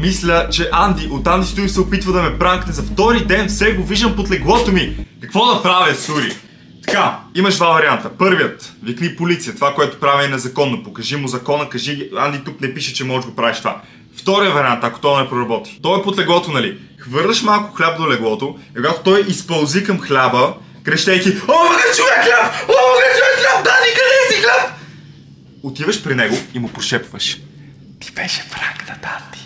Мисля, че Анди от Анди Стои се опитва да ме пранкне за втори ден, все го виждам под леглото ми. Какво да правя, Сури? Така, имаш два варианта. Първият, викни полиция, това, което прави е незаконно. Покажи му закона, кажи, Анди тук не пише, че можеш да го правиш това. Втория вариант, ако то не проработи. Той е под леглото, нали? Хвърляш малко хляб до леглото и когато той изпълзи към хляба, крещейки О, мога човек хляб! О, мога човек хляб! Да, къде си хляб! Отиваш при него и му прошепваш. Ти беше враг на Данди.